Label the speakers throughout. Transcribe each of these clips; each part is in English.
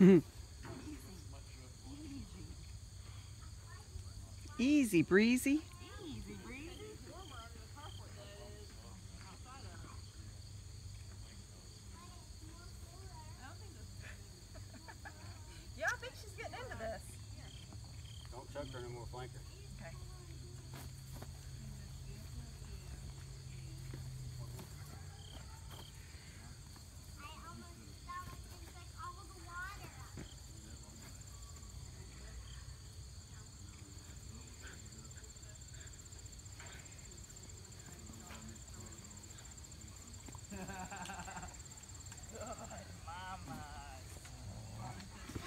Speaker 1: Mm-hmm. Easy breezy.
Speaker 2: Easy breezy. Yeah, I think she's getting into this.
Speaker 3: Don't chuck her no more flanker.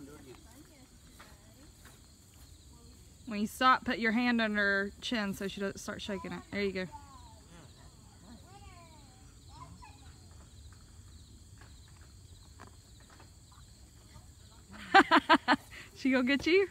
Speaker 3: it.
Speaker 4: When you stop, put your hand under her chin so she doesn't start shaking it. There you go. she gonna get you?